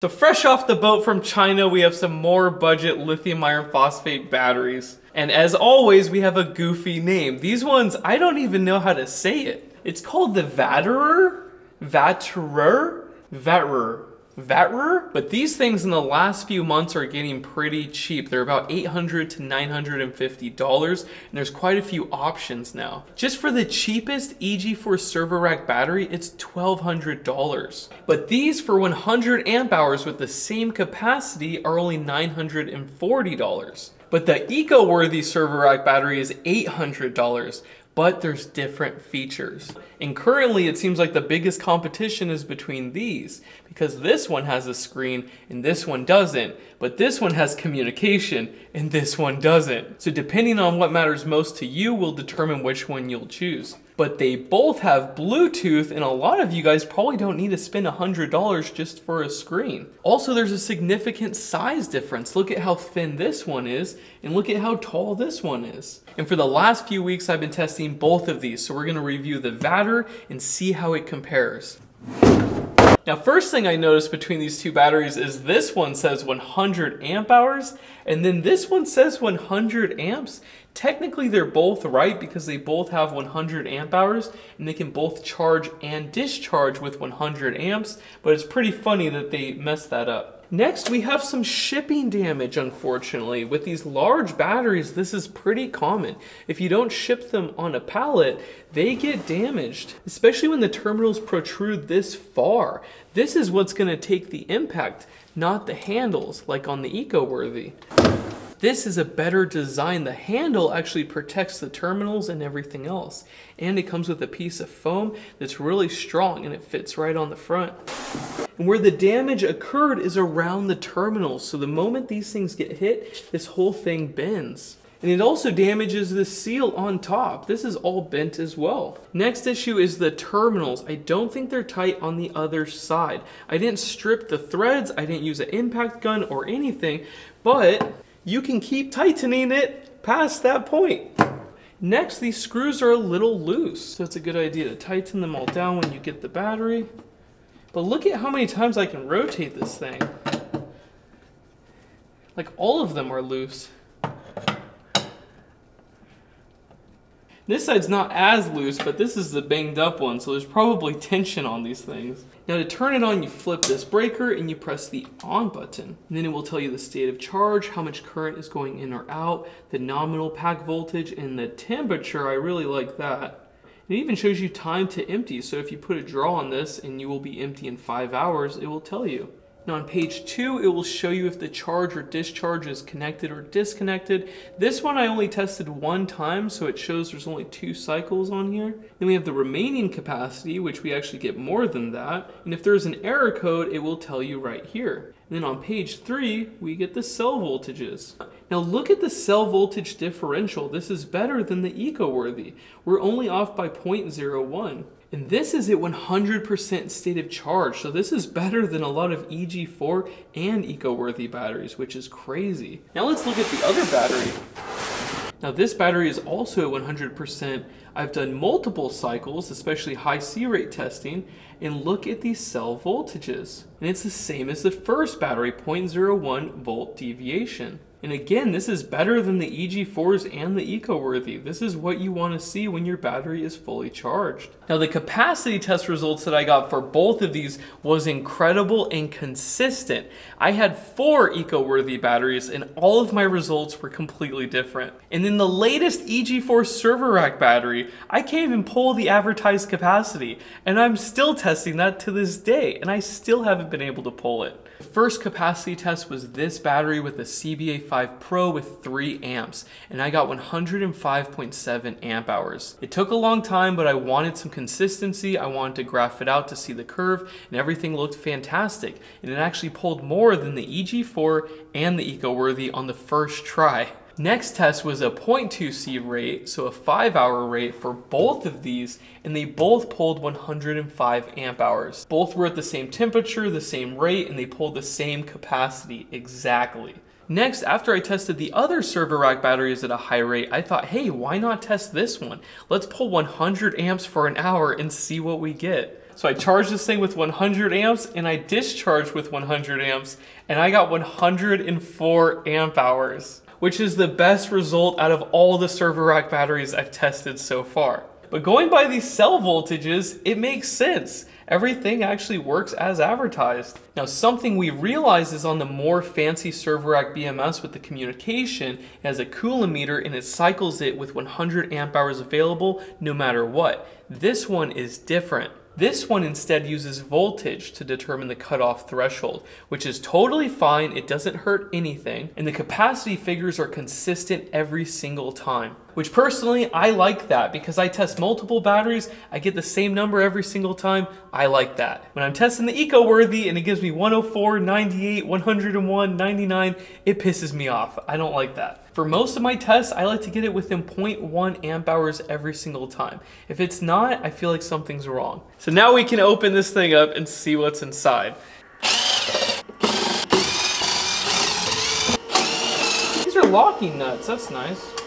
So fresh off the boat from China, we have some more budget lithium iron phosphate batteries. And as always, we have a goofy name. These ones, I don't even know how to say it. It's called the Vatterer? Vatterer? Vatterer. Vatterer? But these things in the last few months are getting pretty cheap. They're about 800 to $950 and there's quite a few options now. Just for the cheapest EG4 server rack battery, it's $1,200. But these for 100 amp hours with the same capacity are only $940. But the eco-worthy server rack battery is $800 but there's different features. And currently it seems like the biggest competition is between these because this one has a screen and this one doesn't, but this one has communication and this one doesn't. So depending on what matters most to you will determine which one you'll choose but they both have Bluetooth and a lot of you guys probably don't need to spend $100 just for a screen. Also, there's a significant size difference. Look at how thin this one is and look at how tall this one is. And for the last few weeks, I've been testing both of these. So we're gonna review the Vatrer and see how it compares. Now, first thing I noticed between these two batteries is this one says 100 amp hours, and then this one says 100 amps. Technically, they're both right because they both have 100 amp hours, and they can both charge and discharge with 100 amps, but it's pretty funny that they messed that up. Next, we have some shipping damage, unfortunately. With these large batteries, this is pretty common. If you don't ship them on a pallet, they get damaged, especially when the terminals protrude this far. This is what's gonna take the impact, not the handles, like on the EcoWorthy. This is a better design. The handle actually protects the terminals and everything else. And it comes with a piece of foam that's really strong and it fits right on the front. And where the damage occurred is around the terminals. So the moment these things get hit, this whole thing bends. And it also damages the seal on top. This is all bent as well. Next issue is the terminals. I don't think they're tight on the other side. I didn't strip the threads, I didn't use an impact gun or anything, but you can keep tightening it past that point. Next, these screws are a little loose, so it's a good idea to tighten them all down when you get the battery. But look at how many times I can rotate this thing. Like all of them are loose. This side's not as loose, but this is the banged up one, so there's probably tension on these things. Now to turn it on, you flip this breaker and you press the on button. And then it will tell you the state of charge, how much current is going in or out, the nominal pack voltage, and the temperature. I really like that. It even shows you time to empty, so if you put a draw on this and you will be empty in five hours, it will tell you. Now on page two, it will show you if the charge or discharge is connected or disconnected. This one I only tested one time, so it shows there's only two cycles on here. Then we have the remaining capacity, which we actually get more than that. And if there's an error code, it will tell you right here. And then on page three, we get the cell voltages. Now look at the cell voltage differential. This is better than the EcoWorthy. We're only off by 0.01. And this is at 100% state of charge. So this is better than a lot of EG4 and EcoWorthy batteries, which is crazy. Now let's look at the other battery. Now this battery is also at 100%. I've done multiple cycles, especially high C rate testing, and look at these cell voltages. And it's the same as the first battery, 0.01 volt deviation. And again, this is better than the EG4s and the EcoWorthy. This is what you want to see when your battery is fully charged. Now the capacity test results that I got for both of these was incredible and consistent. I had four EcoWorthy batteries and all of my results were completely different. And then the latest EG4 server rack battery, I can't even pull the advertised capacity and I'm still testing that to this day and I still haven't been able to pull it. First capacity test was this battery with the CBA5 Pro with 3 amps, and I got 105.7 amp hours. It took a long time, but I wanted some consistency. I wanted to graph it out to see the curve, and everything looked fantastic. And it actually pulled more than the EG4 and the EcoWorthy on the first try. Next test was a 0.2C rate, so a 5 hour rate for both of these, and they both pulled 105 amp hours. Both were at the same temperature, the same rate, and they pulled the same capacity exactly. Next, after I tested the other server rack batteries at a high rate, I thought, hey, why not test this one? Let's pull 100 amps for an hour and see what we get. So I charged this thing with 100 amps and I discharged with 100 amps and I got 104 amp hours, which is the best result out of all the server rack batteries I've tested so far. But going by these cell voltages, it makes sense everything actually works as advertised. Now something we realize is on the more fancy server rack BMS with the communication, it has a coulometer and it cycles it with 100 amp hours available no matter what. This one is different. This one instead uses voltage to determine the cutoff threshold, which is totally fine, it doesn't hurt anything, and the capacity figures are consistent every single time. Which personally, I like that because I test multiple batteries, I get the same number every single time, I like that. When I'm testing the EcoWorthy and it gives me 104, 98, 101, 99, it pisses me off. I don't like that. For most of my tests, I like to get it within 0.1 amp hours every single time. If it's not, I feel like something's wrong. So now we can open this thing up and see what's inside. These are locking nuts, that's nice.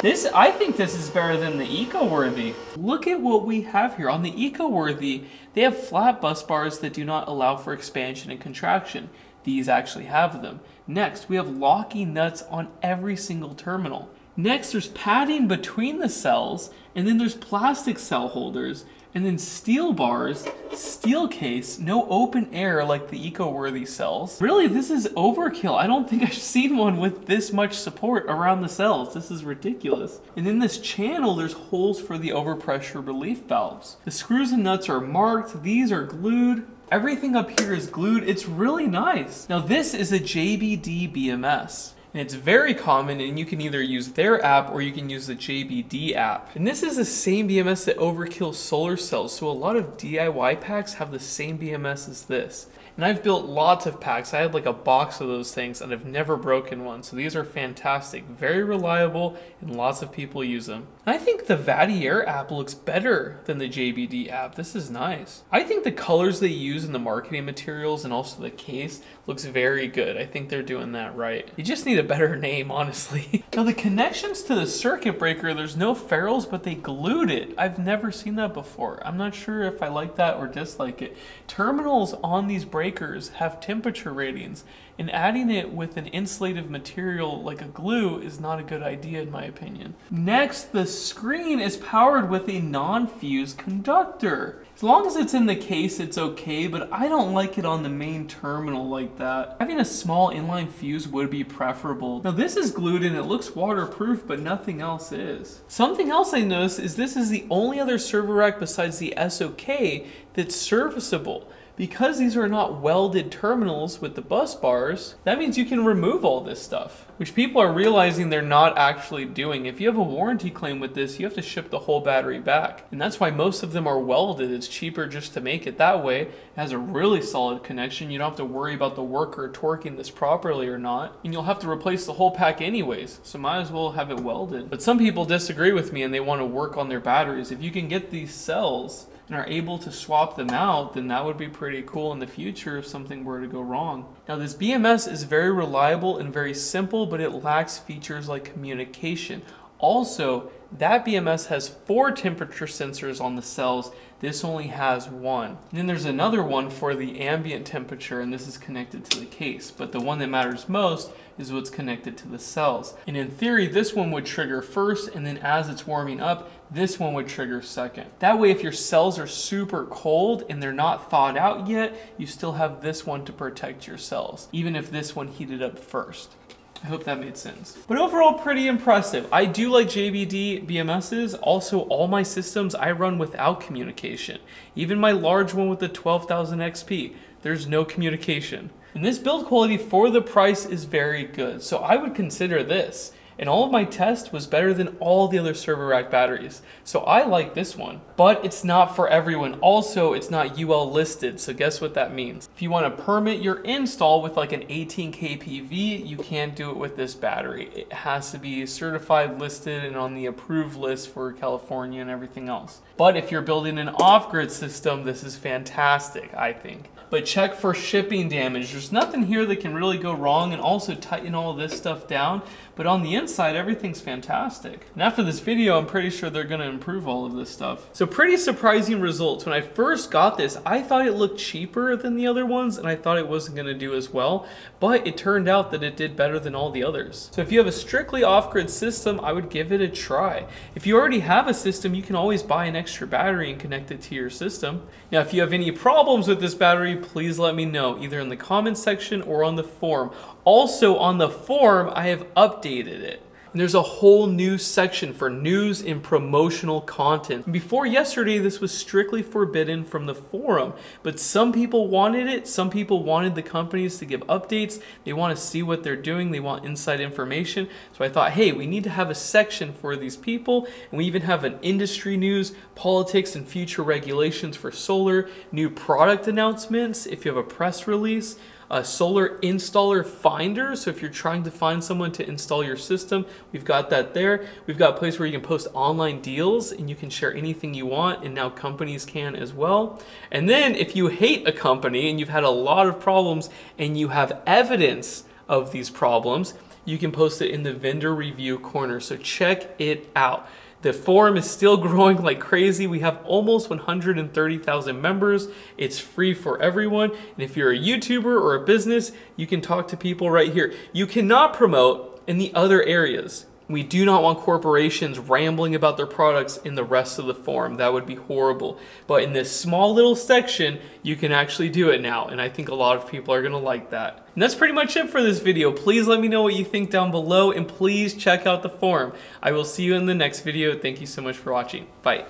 This, I think this is better than the EcoWorthy. Look at what we have here. On the EcoWorthy, they have flat bus bars that do not allow for expansion and contraction. These actually have them. Next, we have locking nuts on every single terminal. Next, there's padding between the cells, and then there's plastic cell holders, and then steel bars, steel case, no open air like the eco-worthy cells. Really, this is overkill. I don't think I've seen one with this much support around the cells. This is ridiculous. And in this channel, there's holes for the overpressure relief valves. The screws and nuts are marked. These are glued. Everything up here is glued. It's really nice. Now this is a JBD BMS. And it's very common and you can either use their app or you can use the JBD app. And this is the same BMS that Overkill Solar sells. So a lot of DIY packs have the same BMS as this. And I've built lots of packs. I had like a box of those things and I've never broken one. So these are fantastic, very reliable, and lots of people use them. I think the Vatrer app looks better than the JBD app. This is nice. I think the colors they use in the marketing materials and also the case looks very good. I think they're doing that right. You just need a better name, honestly. now the connections to the circuit breaker, there's no ferrules, but they glued it. I've never seen that before. I'm not sure if I like that or dislike it. Terminals on these breakers have temperature ratings and adding it with an insulative material like a glue is not a good idea in my opinion. Next, the screen is powered with a non-fuse conductor. As long as it's in the case, it's okay, but I don't like it on the main terminal like that. Having a small inline fuse would be preferable. Now this is glued and it looks waterproof, but nothing else is. Something else I noticed is this is the only other server rack besides the SOK that's serviceable. Because these are not welded terminals with the bus bars, that means you can remove all this stuff, which people are realizing they're not actually doing. If you have a warranty claim with this, you have to ship the whole battery back. And that's why most of them are welded. It's cheaper just to make it that way. It has a really solid connection. You don't have to worry about the worker torquing this properly or not. And you'll have to replace the whole pack anyways, so might as well have it welded. But some people disagree with me and they want to work on their batteries. If you can get these cells and are able to swap them out, then that would be pretty cool in the future if something were to go wrong. Now this BMS is very reliable and very simple, but it lacks features like communication. Also, that BMS has four temperature sensors on the cells. This only has one. And then there's another one for the ambient temperature, and this is connected to the case. But the one that matters most is what's connected to the cells. And in theory, this one would trigger first, and then as it's warming up, this one would trigger second. That way, if your cells are super cold and they're not thawed out yet, you still have this one to protect your cells, even if this one heated up first. I hope that made sense. But overall, pretty impressive. I do like JBD BMSs. Also, all my systems I run without communication. Even my large one with the 12,000 XP, there's no communication. And this build quality for the price is very good. So I would consider this and all of my test was better than all the other server rack batteries. So I like this one, but it's not for everyone. Also, it's not UL listed, so guess what that means? If you want to permit your install with like an 18 kPV, you can't do it with this battery. It has to be certified, listed, and on the approved list for California and everything else. But if you're building an off-grid system, this is fantastic, I think. but check for shipping damage. There's nothing here that can really go wrong and also tighten all this stuff down. But on the inside, everything's fantastic. And after this video, I'm pretty sure they're gonna improve all of this stuff. So pretty surprising results. When I first got this, I thought it looked cheaper than the other ones and I thought it wasn't gonna do as well, but it turned out that it did better than all the others. So if you have a strictly off-grid system, I would give it a try. If you already have a system, you can always buy an extra battery and connect it to your system. Now, if you have any problems with this battery, please let me know, either in the comments section or on the forum. Also on the forum, I have updated it. And there's a whole new section for news and promotional content. Before yesterday, this was strictly forbidden from the forum, but some people wanted it. Some people wanted the companies to give updates. They want to see what they're doing. They want inside information. So I thought, hey, we need to have a section for these people. And we even have an industry news, politics and future regulations for solar, new product announcements if you have a press release, a solar installer finder. So if you're trying to find someone to install your system, we've got that there. We've got a place where you can post online deals and you can share anything you want and now companies can as well. And then if you hate a company and you've had a lot of problems and you have evidence of these problems, you can post it in the vendor review corner. So check it out. The forum is still growing like crazy. We have almost 130,000 members. It's free for everyone. And if you're a YouTuber or a business, you can talk to people right here. You cannot promote in the other areas. We do not want corporations rambling about their products in the rest of the forum. That would be horrible. But in this small little section, you can actually do it now. And I think a lot of people are gonna like that. And that's pretty much it for this video. Please let me know what you think down below and please check out the forum. I will see you in the next video. Thank you so much for watching. Bye.